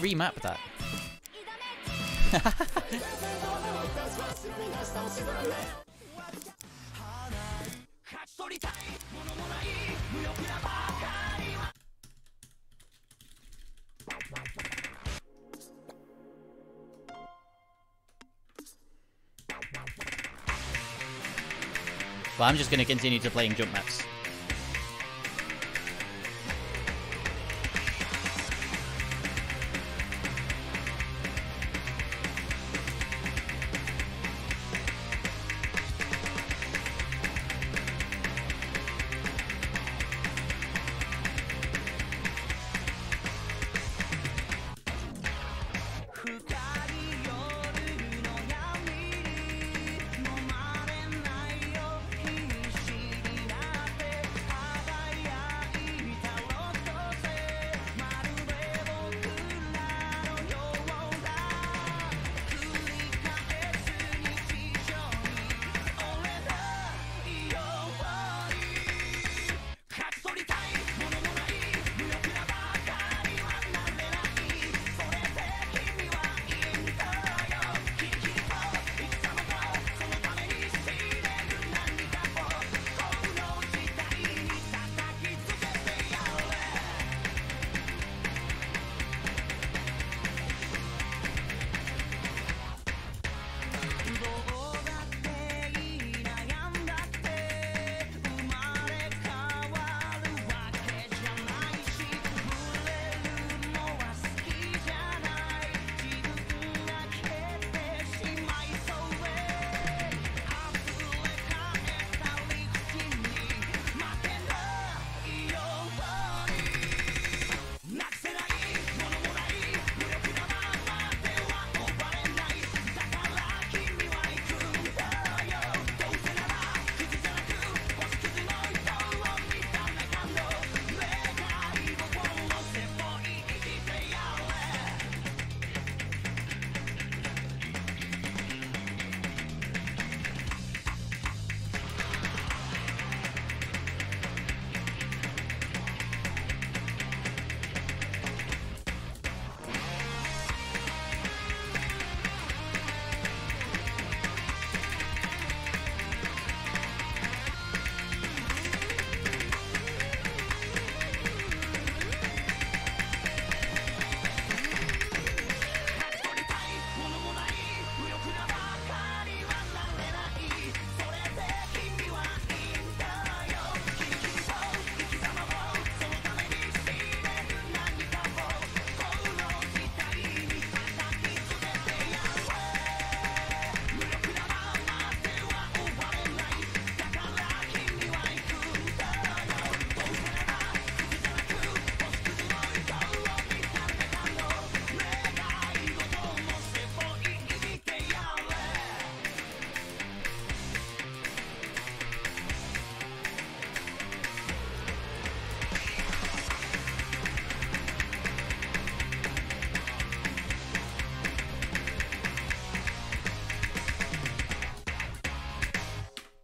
remap that? Well, I'm just going to continue to playing jump maps.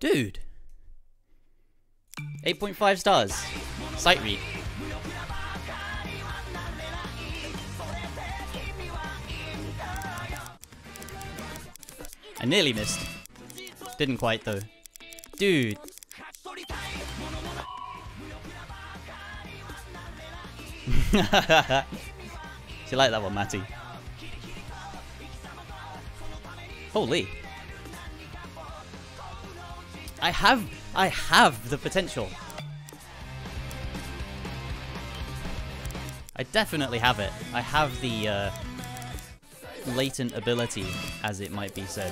Dude. 8.5 stars. Sight read. I nearly missed. Didn't quite though. Dude. you like that one, Matty? Holy. I have, I have the potential. I definitely have it. I have the uh, latent ability, as it might be said.